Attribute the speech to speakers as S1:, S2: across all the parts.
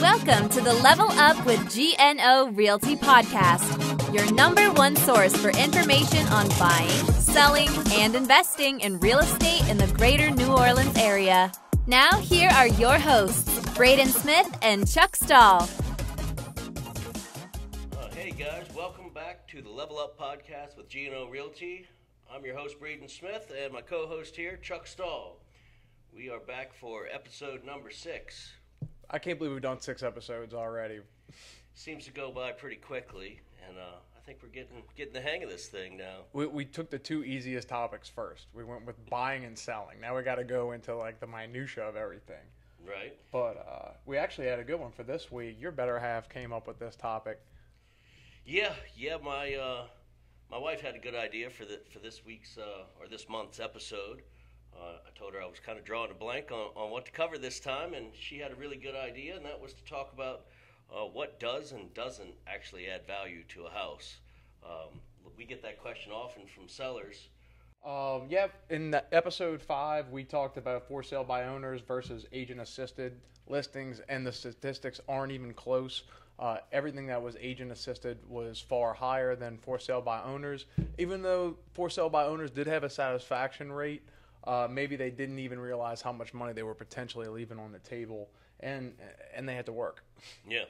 S1: Welcome to the Level Up with GNO Realty podcast, your number one source for information on buying, selling, and investing in real estate in the greater New Orleans area. Now, here are your hosts, Braden Smith and Chuck Stall.
S2: Uh, hey guys, welcome back to the Level Up podcast with GNO Realty. I'm your host, Braden Smith, and my co host here, Chuck Stall. We are back for episode number six.
S3: I can't believe we've done six episodes already.
S2: Seems to go by pretty quickly, and uh, I think we're getting getting the hang of this thing now.
S3: We, we took the two easiest topics first. We went with buying and selling. Now we got to go into like the minutia of everything.
S2: Right?
S3: But uh, we actually had a good one for this week. Your better half came up with this topic.
S2: Yeah, yeah. My uh, my wife had a good idea for the for this week's uh, or this month's episode. Uh, I told her I was kind of drawing a blank on, on what to cover this time, and she had a really good idea, and that was to talk about uh, what does and doesn't actually add value to a house. Um, we get that question often from sellers.
S3: Um, yeah, in the episode five, we talked about for sale by owners versus agent assisted listings, and the statistics aren't even close. Uh, everything that was agent assisted was far higher than for sale by owners. Even though for sale by owners did have a satisfaction rate, uh, maybe they didn't even realize how much money they were potentially leaving on the table, and and they had to work.
S2: Yeah.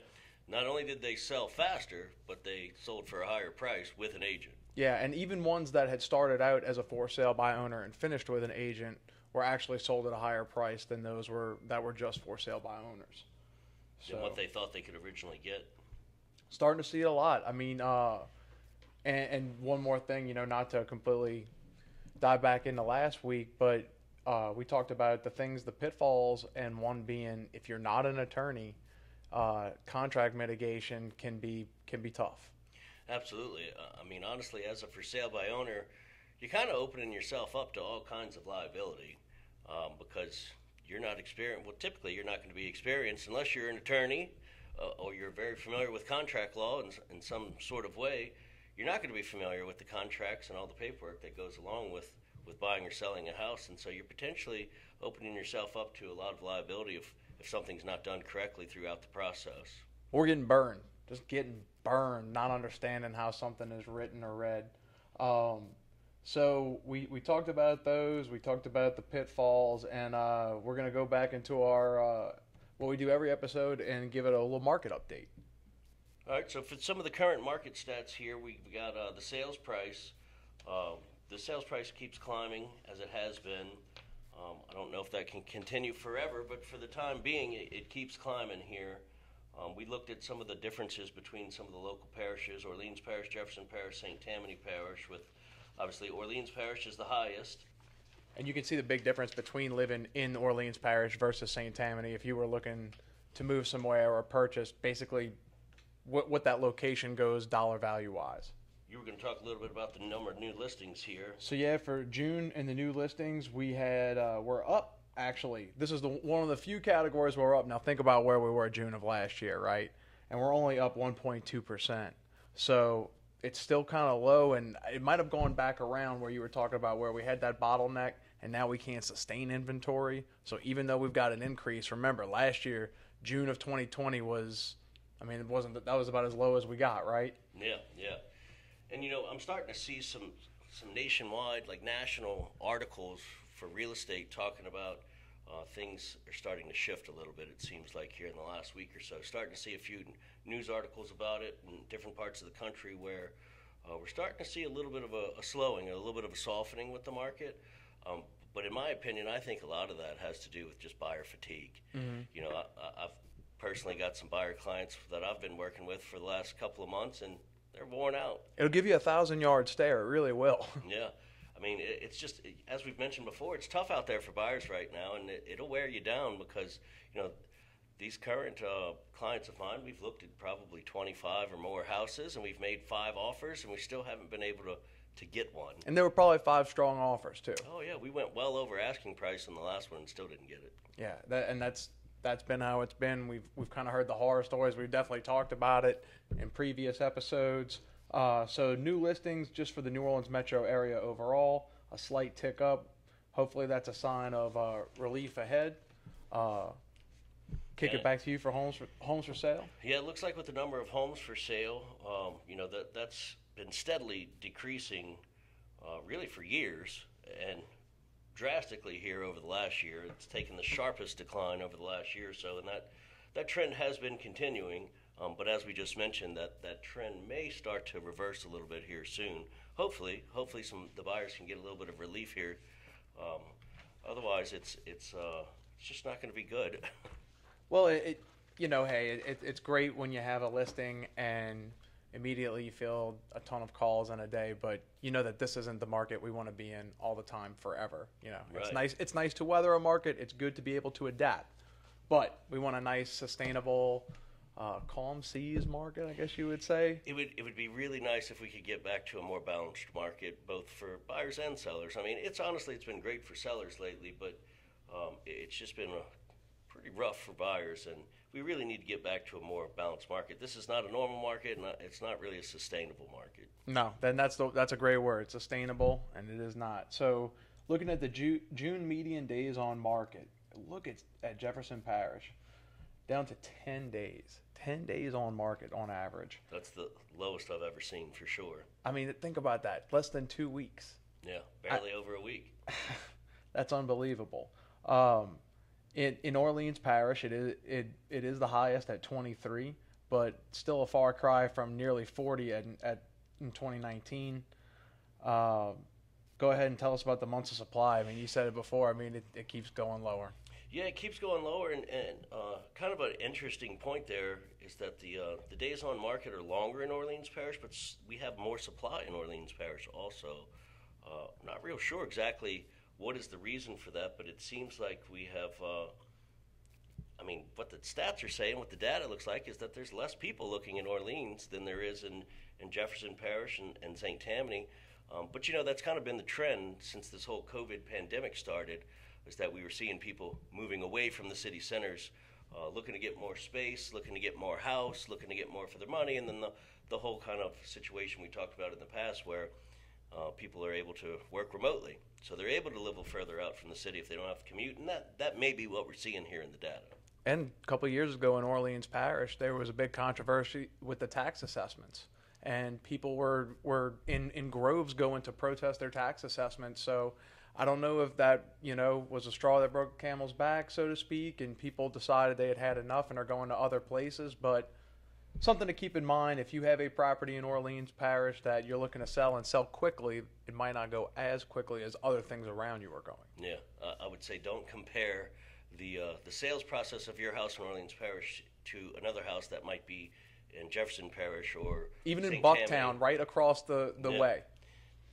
S2: Not only did they sell faster, but they sold for a higher price with an agent.
S3: Yeah, and even ones that had started out as a for sale by owner and finished with an agent were actually sold at a higher price than those were that were just for sale by owners.
S2: Than what they thought they could originally get.
S3: starting to see it a lot. I mean, uh, and, and one more thing, you know, not to completely dive back into last week, but uh, we talked about the things, the pitfalls, and one being if you're not an attorney, uh, contract mitigation can be can be tough.
S2: Absolutely. Uh, I mean, honestly, as a for sale by owner, you're kind of opening yourself up to all kinds of liability um, because you're not experienced. Well, typically, you're not going to be experienced unless you're an attorney uh, or you're very familiar with contract law in, in some sort of way. You're not going to be familiar with the contracts and all the paperwork that goes along with, with buying or selling a house. And so you're potentially opening yourself up to a lot of liability if, if something's not done correctly throughout the process.
S3: We're getting burned, just getting burned, not understanding how something is written or read. Um, so we, we talked about those. We talked about the pitfalls, and uh, we're gonna go back into our uh, what we do every episode and give it a little market update.
S2: All right, so for some of the current market stats here, we've got uh, the sales price. Uh, the sales price keeps climbing as it has been. Um, I don't know if that can continue forever, but for the time being, it, it keeps climbing here. Um, we looked at some of the differences between some of the local parishes Orleans Parish, Jefferson Parish, St. Tammany Parish, with obviously Orleans Parish is the highest.
S3: And you can see the big difference between living in Orleans Parish versus St. Tammany. If you were looking to move somewhere or purchase, basically what, what that location goes dollar value wise.
S2: You were going to talk a little bit about the number of new listings here.
S3: So yeah, for June and the new listings, we had uh, we're up. Actually, this is the one of the few categories where we're up. Now think about where we were June of last year, right? And we're only up 1.2 percent. So it's still kind of low, and it might have gone back around where you were talking about where we had that bottleneck, and now we can't sustain inventory. So even though we've got an increase, remember last year June of 2020 was, I mean, it wasn't that was about as low as we got, right?
S2: Yeah, yeah. And you know, I'm starting to see some some nationwide, like national articles for real estate talking about uh, things are starting to shift a little bit. It seems like here in the last week or so, starting to see a few n- news articles about it in different parts of the country where uh, we're starting to see a little bit of a, a slowing, a little bit of a softening with the market. Um, but in my opinion, I think a lot of that has to do with just buyer fatigue. You know, I- I've personally got some buyer clients that I've been working with for the last couple of months, and they're worn out.
S3: It'll give you a thousand yard stare. It really will.
S2: Yeah. I mean, it, it's just, as we've mentioned before, it's tough out there for buyers right now, and it, it'll wear you down because, you know, these current uh, clients of mine, we've looked at probably 25 or more houses, and we've made five offers, and we still haven't been able to, to get one.
S3: And there were probably five strong offers too.
S2: Oh, yeah, we went well over asking price on the last one and still didn't get it.
S3: Yeah, that, and that's that's been how it's been. We've we've kind of heard the horror stories. We've definitely talked about it in previous episodes. Uh, so new listings just for the New Orleans metro area overall, a slight tick up. hopefully that's a sign of uh, relief ahead. Uh, kick
S2: Yeah.
S3: it back to you for homes for homes for sale.
S2: Yeah, it looks like with the number of homes for sale, um, you know that that's been steadily decreasing, uh, really for years, and drastically here over the last year. It's taken the sharpest decline over the last year or so, and that that trend has been continuing. Um, but as we just mentioned, that that trend may start to reverse a little bit here soon. Hopefully, hopefully some the buyers can get a little bit of relief here. Um, otherwise, it's it's uh, it's just not going to be good.
S3: Well, it, it you know, hey, it, it's great when you have a listing and immediately you feel a ton of calls in a day, but you know that this isn't the market we want to be in all the time forever. You know, it's nice. It's nice to weather a market. It's good to be able to adapt, but we want a nice, sustainable, uh, calm seas market. I guess you would say.
S2: It would it would be really nice if we could get back to a more balanced market, both for buyers and sellers. I mean, it's honestly it's been great for sellers lately, but um, it's just been uh pretty rough for buyers, and we really need to get back to a more balanced market. This is not a normal market, and it's not really a sustainable market.
S3: No, then that's the, that's a great word, sustainable, and it is not. So, looking at the Ju- June median days on market, look at at Jefferson Parish, down to ten days. Ten days on market on average.
S2: That's the lowest I've ever seen for sure.
S3: I mean, think about that. Less than two weeks.
S2: Yeah, barely over a week.
S3: That's unbelievable. Um, in in Orleans Parish, it is it it is the highest at 23, but still a far cry from nearly 40 at, at in 2019. Um, go ahead and tell us about the months of supply. I mean, you said it before. I mean, it, it keeps going lower.
S2: Yeah, it keeps going lower, and, and uh, kind of an interesting point there is that the uh, the days on market are longer in Orleans Parish, but we have more supply in Orleans Parish also. Uh, not real sure exactly what is the reason for that, but it seems like we have. Uh, I mean, what the stats are saying, what the data looks like, is that there's less people looking in Orleans than there is in, in Jefferson Parish and, and St. Tammany. Um, but you know, that's kind of been the trend since this whole COVID pandemic started, is that we were seeing people moving away from the city centers, uh, looking to get more space, looking to get more house, looking to get more for their money, and then the, the whole kind of situation we talked about in the past where uh, people are able to work remotely. So they're able to live further out from the city if they don't have to commute, and that, that may be what we're seeing here in the data.
S3: And a couple years ago in Orleans Parish, there was a big controversy with the tax assessments, and people were were in in groves going to protest their tax assessments. So I don't know if that you know was a straw that broke the camel's back, so to speak, and people decided they had had enough and are going to other places. But something to keep in mind if you have a property in Orleans Parish that you're looking to sell and sell quickly, it might not go as quickly as other things around you are going.
S2: Yeah, uh, I would say don't compare the uh, the sales process of your house in Orleans Parish to another house that might be in Jefferson Parish or
S3: Even in Bucktown,
S2: Tammany.
S3: right across the, the
S2: Yeah.
S3: way.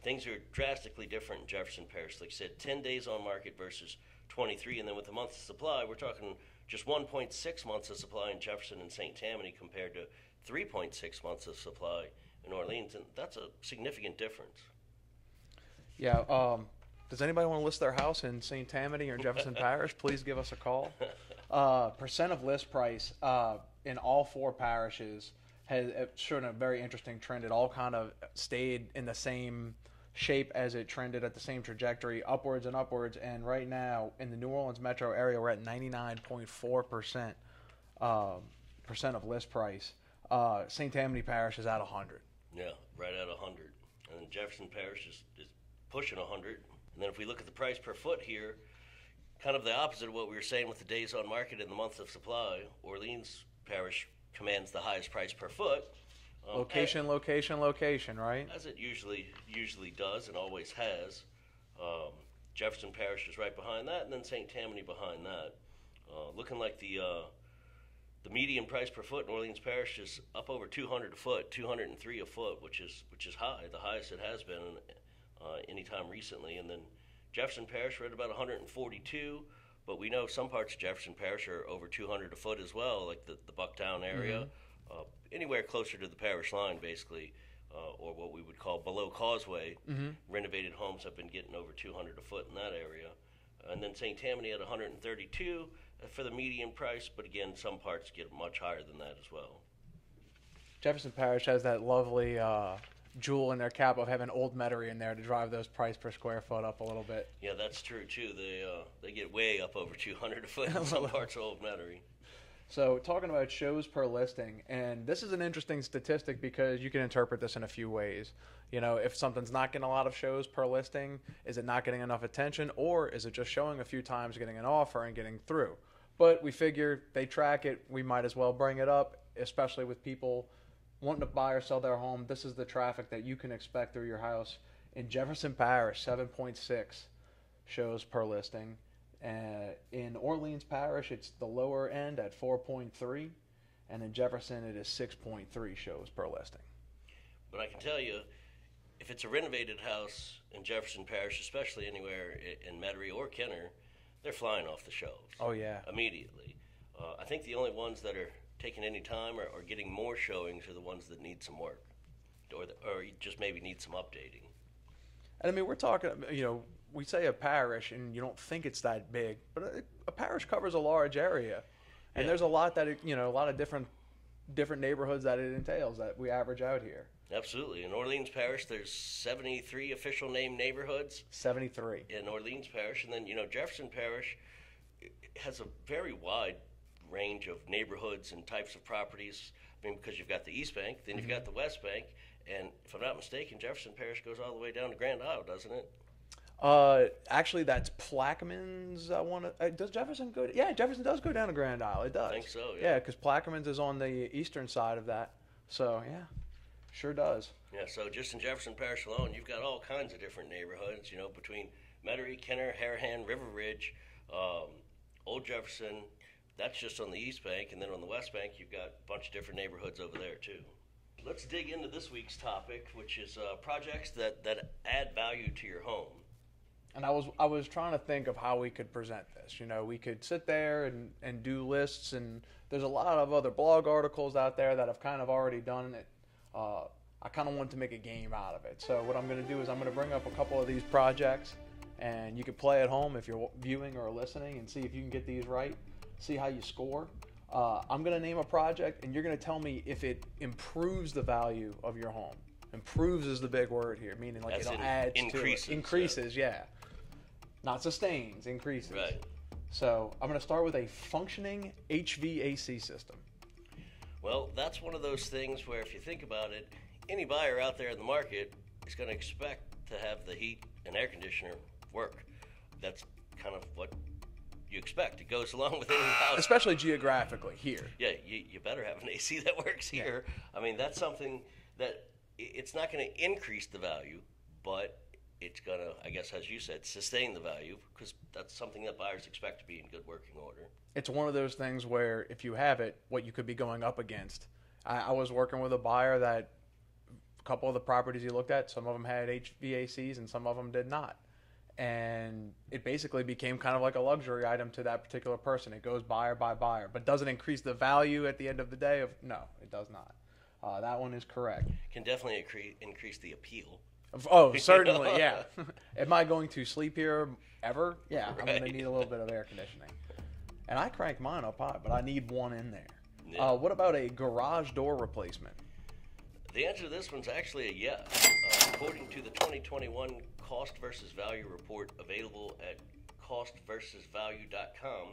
S2: Things are drastically different in Jefferson Parish. Like I said, 10 days on market versus 23, and then with the months of supply, we're talking just 1.6 months of supply in Jefferson and St. Tammany compared to 3.6 months of supply in Orleans, and that's a significant difference.
S3: Yeah. Um, does anybody want to list their house in St. Tammany or Jefferson Parish? Please give us a call. Uh, percent of list price uh, in all four parishes has uh, shown a very interesting trend. It all kind of stayed in the same shape as it trended at the same trajectory, upwards and upwards. And right now, in the New Orleans metro area, we're at 99.4 percent um, percent of list price. Uh, St. Tammany Parish is at 100.
S2: Yeah, right at 100. And Jefferson Parish is, is pushing 100. And then if we look at the price per foot here, kind of the opposite of what we were saying with the days on market and the months of supply, Orleans Parish commands the highest price per foot. Um,
S3: Location, location, location, right?
S2: as it usually usually does and always has. Um, Jefferson Parish is right behind that, and then St. Tammany behind that. Uh, looking like the uh, the median price per foot in Orleans Parish is up over 200 a foot, 203 a foot, which is which is high, the highest it has been uh, any time recently. And then Jefferson Parish, we're about 142. But we know some parts of Jefferson Parish are over 200 a foot as well, like the, the Bucktown area, uh, anywhere closer to the parish line, basically, uh, or what we would call below causeway. Renovated homes have been getting over 200 a foot in that area. And then St. Tammany at 132 for the median price, but again, some parts get much higher than that as well.
S3: Jefferson Parish has that lovely uh, jewel in their cap of having old Metairie in there to drive those price per square foot up a little bit.
S2: Yeah, that's true too. They uh, they get way up over 200 a foot in some parts of Old Metairie.
S3: So, talking about shows per listing, and this is an interesting statistic because you can interpret this in a few ways. You know, if something's not getting a lot of shows per listing, is it not getting enough attention, or is it just showing a few times, getting an offer, and getting through? But we figure they track it, we might as well bring it up, especially with people wanting to buy or sell their home. This is the traffic that you can expect through your house. In Jefferson Parish, 7.6 shows per listing. Uh, in Orleans Parish, it's the lower end at 4.3, and in Jefferson, it is 6.3 shows per listing.
S2: But I can tell you, if it's a renovated house in Jefferson Parish, especially anywhere in Metairie or Kenner, they're flying off the shelves.
S3: Oh yeah,
S2: immediately. Uh, I think the only ones that are taking any time or, or, getting more showings are the ones that need some work, or the, or just maybe need some updating.
S3: And I mean, we're talking, you know, we say a parish and you don't think it's that big, but a, a parish covers a large area, and yeah. there's a lot that it, you know, a lot of different different neighborhoods that it entails that we average out here.
S2: Absolutely. In Orleans Parish, there's 73 official name neighborhoods.
S3: 73
S2: in Orleans Parish, and then you know Jefferson Parish has a very wide range of neighborhoods and types of properties. I mean, because you've got the East Bank, then mm-hmm. you've got the West Bank, and if I'm not mistaken, Jefferson Parish goes all the way down to Grand Isle, doesn't it?
S3: Uh, actually, that's Plaquemines. I want to. Uh, does Jefferson go? To, yeah, Jefferson does go down to Grand Isle. It does.
S2: I think so. Yeah,
S3: because yeah, Plaquemines is on the eastern side of that. So yeah, sure does.
S2: Yeah. So just in Jefferson Parish alone, you've got all kinds of different neighborhoods. You know, between Metairie, Kenner, Harahan, River Ridge, um, Old Jefferson. That's just on the east bank, and then on the west bank, you've got a bunch of different neighborhoods over there too. Let's dig into this week's topic, which is uh, projects that, that add value to your home
S3: and I was I was trying to think of how we could present this. You know, we could sit there and, and do lists, and there's a lot of other blog articles out there that have kind of already done it. Uh, I kind of wanted to make a game out of it. So what I'm going to do is I'm going to bring up a couple of these projects, and you can play at home if you're viewing or listening, and see if you can get these right. See how you score. Uh, I'm going to name a project, and you're going to tell me if it improves the value of your home. Improves is the big word here, meaning like it adds
S2: increases,
S3: to it. Increases, yeah. yeah not sustains, increases.
S2: Right.
S3: So I'm going to start with a functioning HVAC system.
S2: Well, that's one of those things where if you think about it, any buyer out there in the market is going to expect to have the heat and air conditioner work. That's kind of what you expect. It goes along with any house.
S3: Especially geographically here.
S2: Yeah, you, you better have an AC that works here. Yeah. I mean, that's something that it's not going to increase the value, but it's going to, I guess, as you said, sustain the value because that's something that buyers expect to be in good working order.
S3: It's one of those things where if you have it, what you could be going up against. I, I was working with a buyer that a couple of the properties he looked at, some of them had HVACs and some of them did not. And it basically became kind of like a luxury item to that particular person. It goes buyer by buyer, but does it increase the value at the end of the day? Of no, it does not. Uh, that one is correct.
S2: Can definitely increase, increase the appeal
S3: Oh, certainly, yeah. Am I going to sleep here ever? Yeah, right. I'm going to need a little bit of air conditioning. And I crank mine up high, but I need one in there. Yeah. Uh, what about a garage door replacement?
S2: The answer to this one's actually a yes. Uh, according to the 2021 Cost versus Value report available at costversusvalue.com,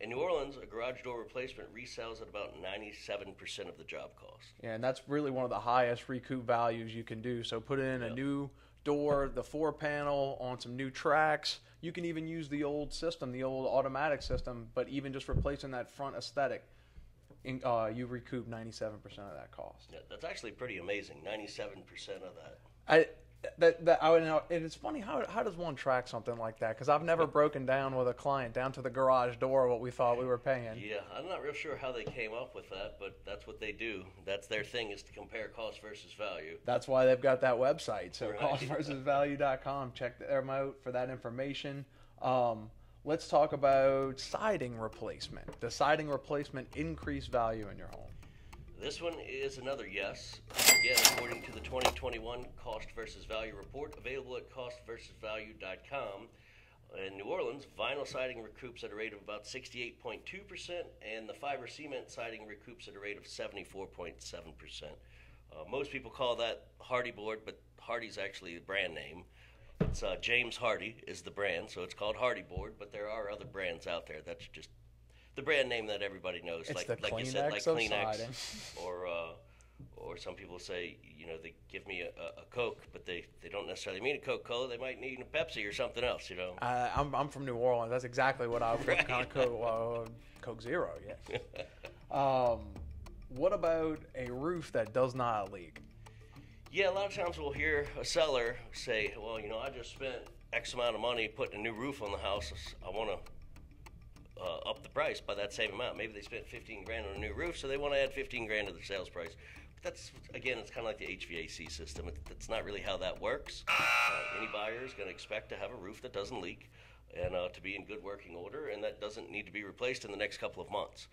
S2: in New Orleans, a garage door replacement resells at about 97% of the job cost.
S3: Yeah, and that's really one of the highest recoup values you can do. So put in yep. a new door, the four panel on some new tracks. You can even use the old system, the old automatic system, but even just replacing that front aesthetic, in, uh, you recoup 97% of that cost.
S2: Yeah, that's actually pretty amazing. 97% of that.
S3: I that that I would know. And it's funny how how does one track something like that? Because I've never broken down with a client down to the garage door what we thought we were paying.
S2: Yeah, I'm not real sure how they came up with that, but that's what they do. That's their thing is to compare cost versus value.
S3: That's why they've got that website. So right. costversusvalue.com. Check them out for that information. Um, let's talk about siding replacement. Does siding replacement increase value in your home?
S2: This one is another yes. Again, according to the 2021 Cost versus Value report, available at costversusvalue.com. In New Orleans, vinyl siding recoups at a rate of about 68.2%, and the fiber cement siding recoups at a rate of 74.7%. Uh, most people call that Hardie board, but Hardie's actually the brand name. It's uh, James Hardie is the brand, so it's called Hardy board. But there are other brands out there. That's just the brand name that everybody knows,
S3: It's
S2: like
S3: the
S2: like you said, like
S3: Kleenex of
S2: Kleenex,
S3: siding.
S2: or uh, or some people say, you know, they give me a, a, Coke, but they, they don't necessarily mean a Coca Cola. They might mean a Pepsi or something else, you know.
S3: Uh, I'm, I'm from New Orleans. That's exactly what I what
S2: Right.
S3: kind of Coke, uh, Coke Zero. Yes. um, what about a roof that does not leak?
S2: Yeah, a lot of times we'll hear a seller say, "Well, you know, I just spent X amount of money putting a new roof on the house. I want to uh, up the price by that same amount. Maybe they spent 15 grand on a new roof, so they want to add 15 grand to the sales price. But that's again, it's kind of like the HVAC system. It, that's not really how that works. Uh, any buyer is going to expect to have a roof that doesn't leak and uh, to be in good working order, and that doesn't need to be replaced in the next couple of months.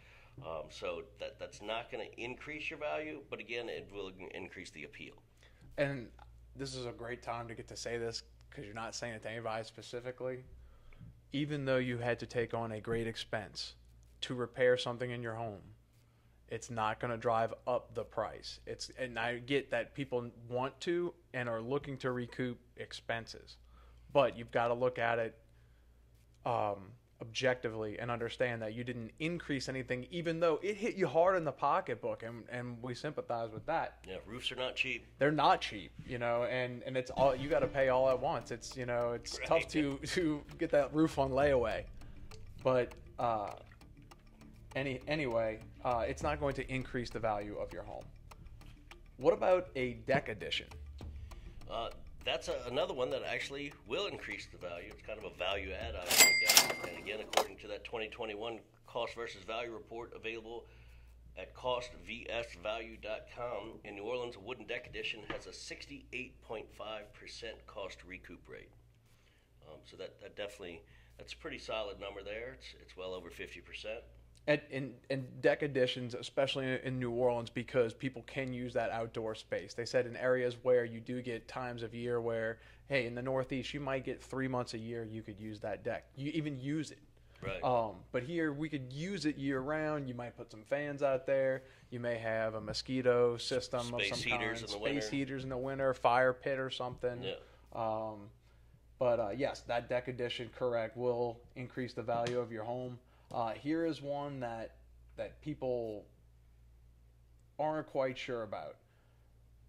S2: Um, so that that's not going to increase your value, but again, it will increase the appeal.
S3: And this is a great time to get to say this because you're not saying it to anybody specifically. Even though you had to take on a great expense to repair something in your home, it's not going to drive up the price. It's and I get that people want to and are looking to recoup expenses, but you've got to look at it um, objectively and understand that you didn't increase anything, even though it hit you hard in the pocketbook, and and we sympathize with that
S2: Yeah, roofs are not cheap.
S3: they're not cheap, you know, and and it's all you got to pay all at once. It's you know it's
S2: Right.
S3: tough to to get that roof on layaway, but uh, any anyway, uh, it's not going to increase the value of your home. What about a deck addition?
S2: Uh, that's a, another one that actually will increase the value. It's kind of a value add item, I guess. And again, according to that 2021 cost versus value report available at costvsvalue.com, in New Orleans, a wooden deck addition has a 68.5% cost recoup rate. Um, so that, that definitely that's a pretty solid number there. It's it's well over 50%.
S3: And in, in deck additions, especially in New Orleans, because people can use that outdoor space. They said in areas where you do get times of year where, hey, in the Northeast, you might get three months a year you could use that deck. You even use it.
S2: Right.
S3: Um, but here we could use it year round. You might put some fans out there. You may have a mosquito system of
S2: Space
S3: some
S2: heaters
S3: kind,
S2: in the
S3: space
S2: winter.
S3: heaters in the winter, fire pit or something.
S2: Yeah.
S3: Um, but uh, yes, that deck addition, correct, will increase the value of your home. Uh, here is one that that people aren't quite sure about.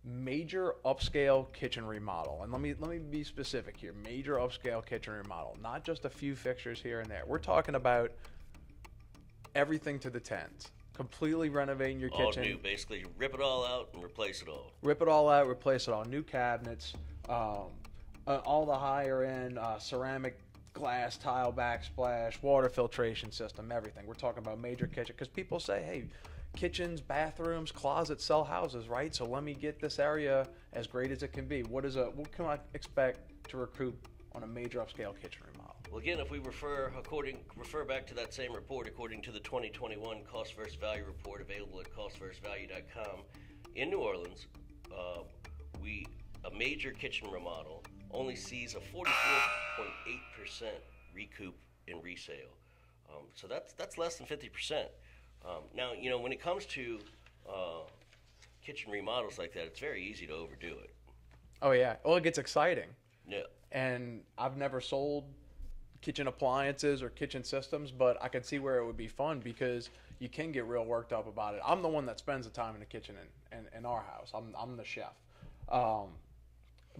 S3: Major upscale kitchen remodel, and let me let me be specific here. Major upscale kitchen remodel, not just a few fixtures here and there. We're talking about everything to the tens. Completely renovating your
S2: all
S3: kitchen
S2: new, basically. You rip it all out and replace it all.
S3: rip it all out, replace it all, new cabinets, um, uh, all the higher end uh, ceramic glass tile backsplash, water filtration system, everything. We're talking about major kitchen because people say, hey, kitchens, bathrooms, closets sell houses, right? So let me get this area as great as it can be. What is a what can I expect to recoup on a major upscale kitchen remodel?
S2: Well, again, if we refer according refer back to that same report, according to the 2021 cost versus value report available at costversusvalue.com, in New Orleans, uh, we a major kitchen remodel only sees a 44.8 percent recoup in resale. Um, so that's that's less than 50 percent. Um, now, you know, when it comes to uh, kitchen remodels like that, it's very easy to overdo it.
S3: Oh yeah, well it gets exciting.
S2: Yeah.
S3: and I've never sold kitchen appliances or kitchen systems, but I can see where it would be fun because you can get real worked up about it. I'm the one that spends the time in the kitchen in, in, in our house. I'm, I'm the chef. Um,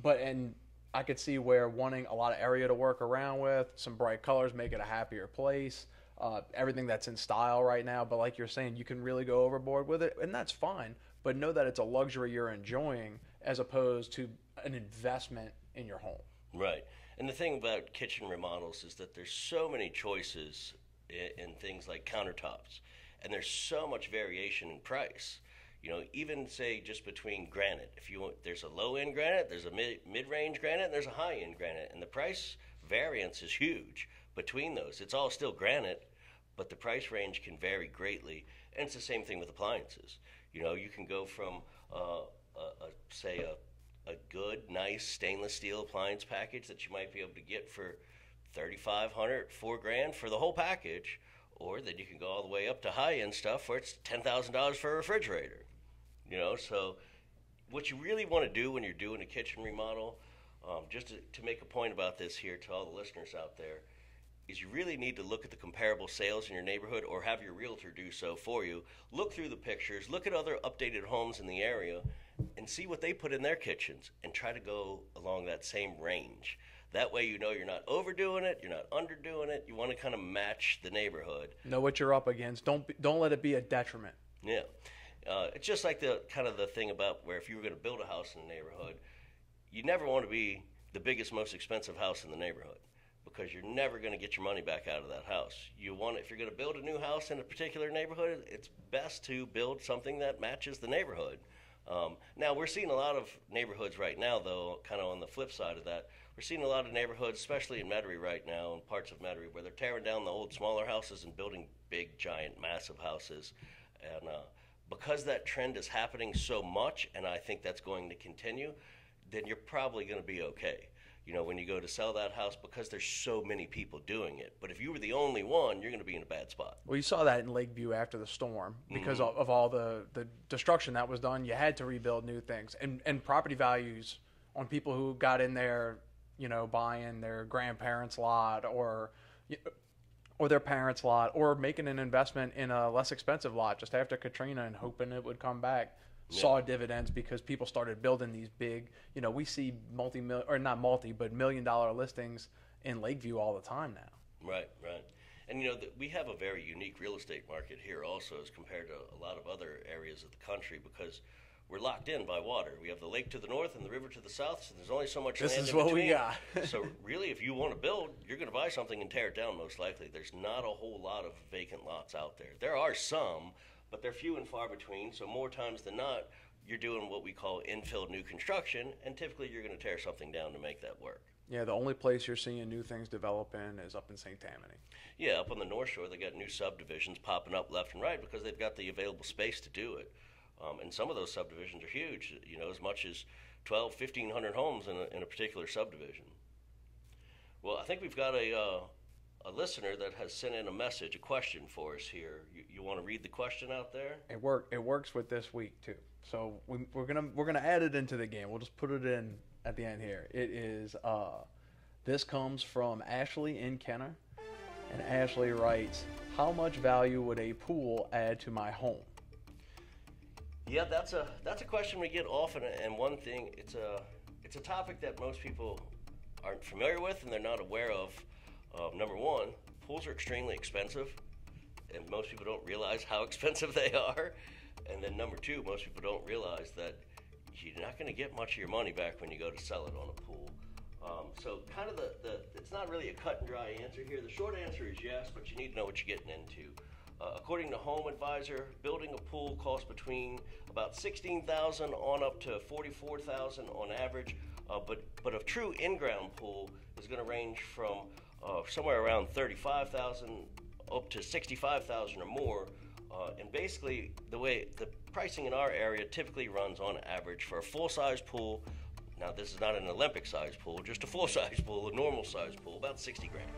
S3: but, and I could see where wanting a lot of area to work around with, some bright colors, make it a happier place. Uh, everything that's in style right now, but like you're saying, you can really go overboard with it, and that's fine. But know that it's a luxury you're enjoying as opposed to an investment in your home.
S2: Right. And the thing about kitchen remodels is that there's so many choices in, in things like countertops, and there's so much variation in price. You know, even say just between granite. If you want, there's a low end granite, there's a mid range granite, and there's a high end granite, and the price variance is huge between those. It's all still granite, but the price range can vary greatly. And it's the same thing with appliances. You know, you can go from uh, a, a, say a a good, nice stainless steel appliance package that you might be able to get for 3500 four grand for the whole package, or then you can go all the way up to high end stuff where it's $10,000 for a refrigerator. You know, so what you really want to do when you're doing a kitchen remodel, um, just to, to make a point about this here to all the listeners out there, is you really need to look at the comparable sales in your neighborhood or have your realtor do so for you. Look through the pictures, look at other updated homes in the area, and see what they put in their kitchens and try to go along that same range. That way, you know you're not overdoing it, you're not underdoing it. You want to kind of match the neighborhood.
S3: Know what you're up against. Don't be, don't let it be a detriment.
S2: Yeah, uh, it's just like the kind of the thing about where if you were going to build a house in a neighborhood, you never want to be the biggest, most expensive house in the neighborhood because you're never going to get your money back out of that house. You want if you're going to build a new house in a particular neighborhood, it's best to build something that matches the neighborhood. Um, now we're seeing a lot of neighborhoods right now, though, kind of on the flip side of that, we're seeing a lot of neighborhoods, especially in Metairie right now, and parts of Metairie, where they're tearing down the old smaller houses and building big, giant, massive houses. And uh, because that trend is happening so much, and I think that's going to continue, then you're probably going to be okay. You know, when you go to sell that house, because there's so many people doing it. But if you were the only one, you're going to be in a bad spot.
S3: Well, you saw that in Lakeview after the storm because
S2: Mhm.
S3: of, of all the, the destruction that was done. You had to rebuild new things, and and property values on people who got in there, you know, buying their grandparents' lot or or their parents' lot, or making an investment in a less expensive lot just after Katrina and hoping it would come back. Saw dividends because people started building these big. You know, we see multi or not multi, but million dollar listings in Lakeview all the time now.
S2: Right, right. And you know, th- we have a very unique real estate market here also as compared to a lot of other areas of the country because we're locked in by water. We have the lake to the north and the river to the south, so there's only so much
S3: This
S2: land
S3: is
S2: in
S3: what we got.
S2: so really, if you want to build, you're going to buy something and tear it down most likely. There's not a whole lot of vacant lots out there. There are some, but they're few and far between. So more times than not, you're doing what we call infill new construction, and typically you're going to tear something down to make that work.
S3: Yeah, the only place you're seeing new things develop in is up in St. Tammany.
S2: Yeah, up on the North Shore, they got new subdivisions popping up left and right because they've got the available space to do it. Um, and some of those subdivisions are huge, you know, as much as 12, 1,500 homes in a, in a particular subdivision. Well, I think we've got a, uh, a listener that has sent in a message, a question for us here. You, you want to read the question out there?
S3: It work. It works with this week too. So we, we're gonna we're gonna add it into the game. We'll just put it in at the end here. It is. Uh, this comes from Ashley in Kenner, and Ashley writes, "How much value would a pool add to my home?"
S2: Yeah, that's a that's a question we get often, and one thing it's a it's a topic that most people aren't familiar with and they're not aware of. Uh, number one, pools are extremely expensive, and most people don't realize how expensive they are. And then number two, most people don't realize that you're not going to get much of your money back when you go to sell it on a pool. Um, so kind of the, the it's not really a cut and dry answer here. The short answer is yes, but you need to know what you're getting into. Uh, according to Home Advisor, building a pool costs between about 16,000 on up to 44,000 on average. Uh, but but a true in-ground pool is going to range from uh, somewhere around 35,000 up to 65,000 or more. Uh, and basically, the way the pricing in our area typically runs on average for a full-size pool. Now, this is not an Olympic-sized pool, just a full-size pool, a normal-sized pool, about 60 grand.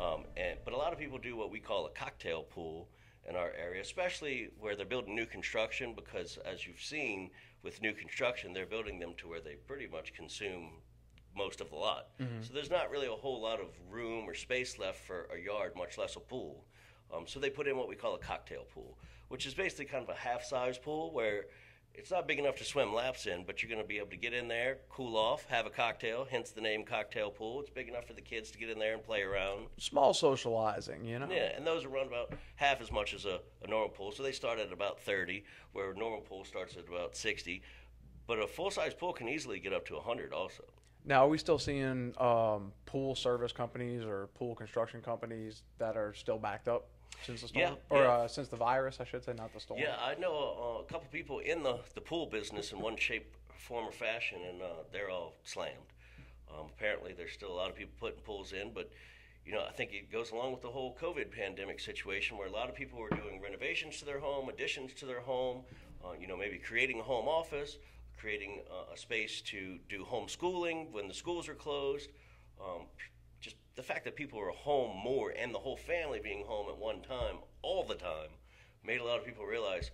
S2: Um, and, but a lot of people do what we call a cocktail pool in our area, especially where they're building new construction, because as you've seen with new construction, they're building them to where they pretty much consume most of the lot. So there's not really a whole lot of room or space left for a yard, much less a pool. Um, so they put in what we call a cocktail pool, which is basically kind of a half-size pool where it's not big enough to swim laps in, but you're going to be able to get in there, cool off, have a cocktail, hence the name cocktail pool. It's big enough for the kids to get in there and play around.
S3: Small socializing, you know.
S2: Yeah, and those are run about half as much as a, a normal pool. So they start at about 30, where a normal pool starts at about 60. But a full size pool can easily get up to 100 also.
S3: Now, are we still seeing um, pool service companies or pool construction companies that are still backed up since the storm,
S2: Yeah,
S3: or
S2: yeah.
S3: Uh, since the virus? I should say, not the storm.
S2: Yeah, I know uh, a couple people in the, the pool business in one shape, form, or fashion, and uh, they're all slammed. Um, apparently, there's still a lot of people putting pools in, but you know, I think it goes along with the whole COVID pandemic situation where a lot of people were doing renovations to their home, additions to their home, uh, you know, maybe creating a home office, creating uh, a space to do homeschooling when the schools are closed. Um, the fact that people were home more and the whole family being home at one time, all the time, made a lot of people realize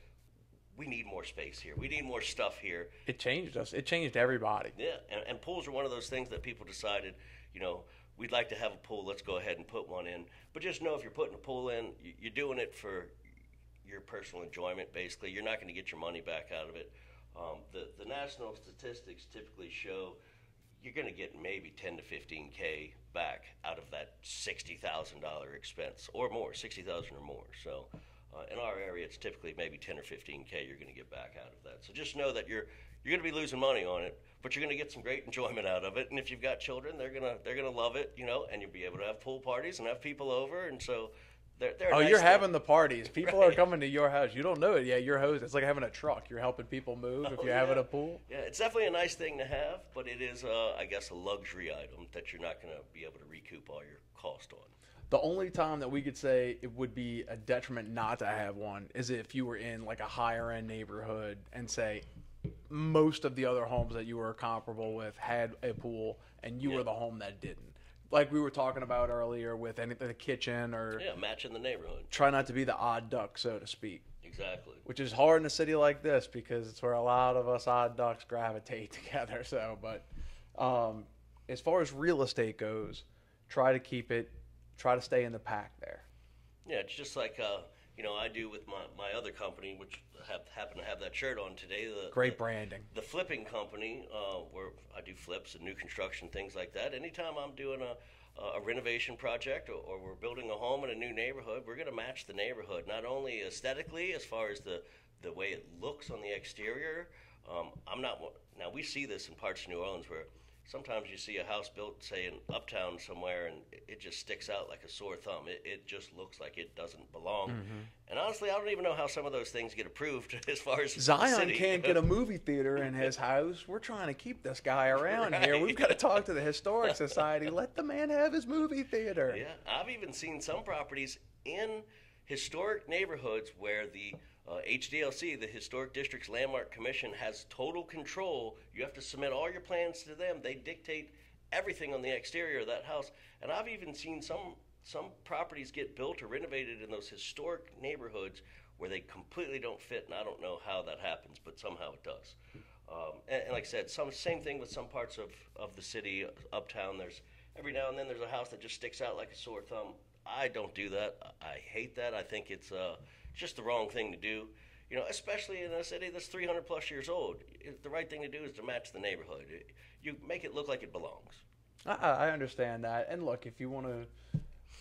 S2: we need more space here. We need more stuff here.
S3: It changed us. It changed everybody.
S2: Yeah, and, and pools are one of those things that people decided, you know, we'd like to have a pool. Let's go ahead and put one in. But just know if you're putting a pool in, you- you're doing it for your personal enjoyment. Basically, you're not going to get your money back out of it. Um, the the national statistics typically show you're going to get maybe 10 to 15k back out of that $60,000 expense or more, 60,000 or more. So. Uh, in our area, it's typically maybe 10 or 15k you're going to get back out of that. So just know that you're you're going to be losing money on it, but you're going to get some great enjoyment out of it. And if you've got children, they're gonna they're gonna love it, you know, and you'll be able to have pool parties and have people over. And so they're, they're
S3: Oh,
S2: nice
S3: you're
S2: thing.
S3: having the parties. People are coming to your house. You don't know it yet. You're host. It's like having a truck. You're helping people move if
S2: Oh,
S3: you're having a pool.
S2: Yeah, it's definitely a nice thing to have, but it is, uh, I guess, a luxury item that you're not going to be able to recoup all your cost on.
S3: The only time that we could say it would be a detriment not to have one is if you were in like a higher end neighborhood and say most of the other homes that you were comparable with had a pool and you
S2: Yeah.
S3: were the home that didn't. Like we were talking about earlier with anything the kitchen or
S2: Yeah, matching the neighborhood.
S3: try not to be the odd duck, so to speak.
S2: Exactly.
S3: Which is hard in a city like this because it's where a lot of us odd ducks gravitate together. So, but um, as far as real estate goes, try to keep it, try to stay in the pack there.
S2: Yeah, it's just like uh, you know I do with my, my other company, which have, happen to have that shirt on today. The,
S3: Great
S2: the,
S3: branding.
S2: the flipping company, uh, where I do flips and new construction things like that. Anytime I'm doing a a renovation project or, or we're building a home in a new neighborhood, we're going to match the neighborhood not only aesthetically as far as the the way it looks on the exterior. Um, I'm not now we see this in parts of New Orleans where sometimes you see a house built, say, in uptown somewhere, and it, it just sticks out like a sore thumb. It, it just looks like it doesn't belong. Mm-hmm. And honestly, I don't even know how some of those things get approved as far as
S3: Zion can't get a movie theater in his house. We're trying to keep this guy around here. We've got to talk to the Historic Society. Let the man have his movie theater.
S2: Yeah, I've even seen some properties in historic neighborhoods where the uh, HDLC, the Historic Districts Landmark Commission, has total control. You have to submit all your plans to them. They dictate everything on the exterior of that house. And I've even seen some some properties get built or renovated in those historic neighborhoods where they completely don't fit. And I don't know how that happens, but somehow it does. Um, and, and like I said, some same thing with some parts of, of the city, uptown. There's every now and then there's a house that just sticks out like a sore thumb. I don't do that. I hate that. I think it's uh, just the wrong thing to do. You know, especially in a city that's 300 plus years old. The right thing to do is to match the neighborhood. You make it look like it belongs.
S3: I, I understand that. And look, if you want to,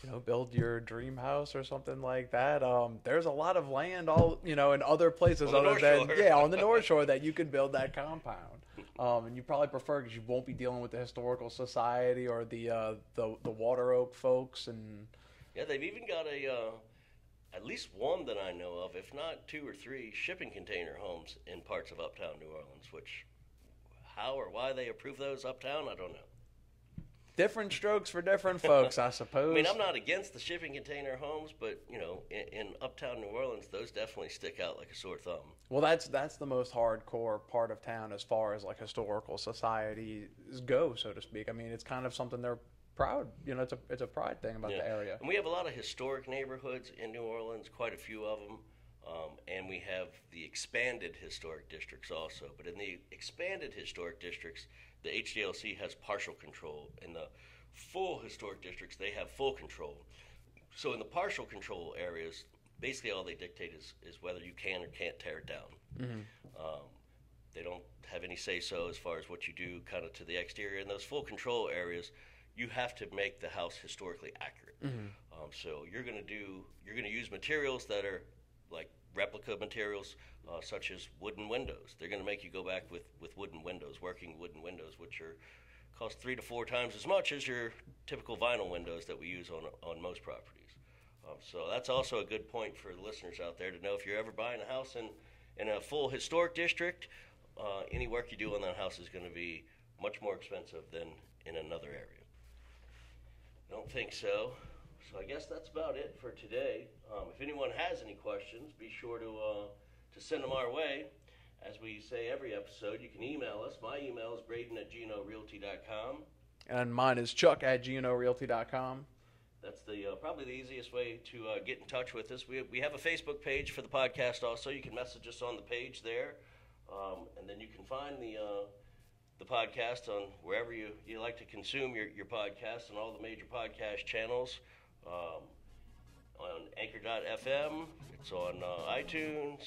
S3: you know, build your dream house or something like that, um, there's a lot of land all you know in other places
S2: On
S3: other
S2: North
S3: than
S2: Shore.
S3: yeah on the North Shore that you can build that compound. Um, and you probably prefer because you won't be dealing with the historical society or the uh, the the Water Oak folks and
S2: Yeah, they've even got a uh, at least one that I know of, if not two or three, shipping container homes in parts of uptown New Orleans. Which, how or why they approve those uptown, I don't know.
S3: different strokes for different folks, I suppose.
S2: I mean, I'm not against the shipping container homes, but you know, in, in uptown New Orleans, those definitely stick out like a sore thumb.
S3: Well, that's that's the most hardcore part of town as far as like historical societies go, so to speak. I mean, it's kind of something they're proud. You know, it's a it's a pride thing about the area.
S2: And we have a lot of historic neighborhoods in New Orleans, quite a few of them. Um, and we have the expanded historic districts also. But in the expanded historic districts, the HDLC has partial control. In the full historic districts, they have full control. So in the partial control areas, basically all they dictate is, is whether you can or can't tear it down. Um, they don't have any say so as far as what you do kind of to the exterior. In those full control areas, you have to make the house historically accurate. Um, so you're going to do you're going to use materials that are like replica materials, uh, such as wooden windows. They're going to make you go back with, with wooden windows, working wooden windows, which are cost three to four times as much as your typical vinyl windows that we use on on most properties. Um, so that's also a good point for the listeners out there to know if you're ever buying a house in in a full historic district, uh, any work you do on that house is going to be much more expensive than in another area. Don't think so. So I guess that's about it for today. Um, if anyone has any questions, be sure to uh, to send them our way. As we say every episode, you can email us. My email is braden at gnorealty.com.
S3: And mine is Chuck at gnorealty.com.
S2: that's the uh, probably the easiest way to uh, get in touch with us. We, we have a Facebook page for the podcast also. You can message us on the page there, um, and then you can find the uh, the podcast on wherever you, you like to consume your, your podcast on all the major podcast channels. Um, on Anchor.fm, it's on uh, iTunes.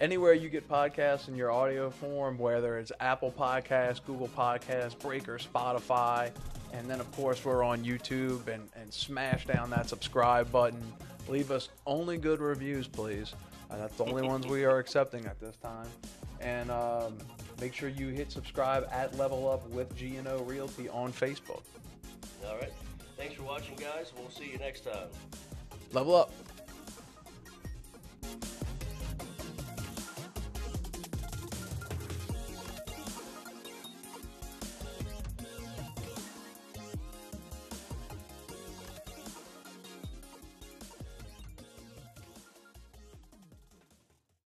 S3: Anywhere you get podcasts in your audio form, whether it's Apple Podcasts, Google Podcasts, Breaker, Spotify, and then of course we're on YouTube and, and smash down that subscribe button. Leave us only good reviews, please. Uh, that's the only ones we are accepting at this time. And um, make sure you hit subscribe at Level Up with GNO Realty on Facebook.
S2: All right. Thanks for watching, guys. We'll see you next time.
S3: Level up.